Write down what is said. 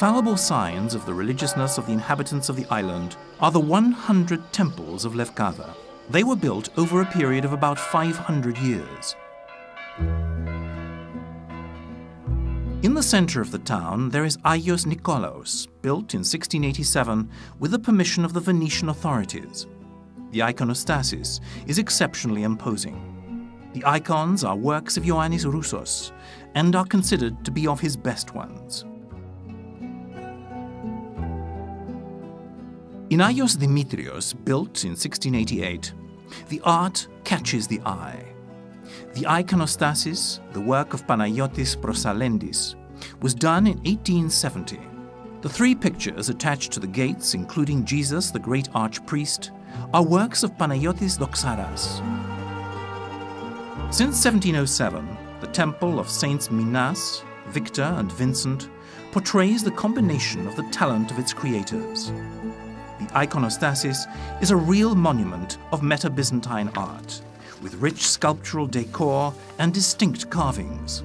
infallible signs of the religiousness of the inhabitants of the island are the 100 temples of Lefkada. They were built over a period of about 500 years. In the center of the town, there is Agios Nikolaos, built in 1687 with the permission of the Venetian authorities. The iconostasis is exceptionally imposing. The icons are works of Ioannis Roussos and are considered to be of his best ones. In Agios Dimitrios, built in 1688, the art catches the eye. The iconostasis, the work of Panayotis Prosalendis, was done in 1870. The three pictures attached to the gates, including Jesus, the great archpriest, are works of Panayotis Doxaras. Since 1707, the temple of Saints Minas, Victor, and Vincent portrays the combination of the talent of its creators. Iconostasis is a real monument of Meta Byzantine art, with rich sculptural decor and distinct carvings.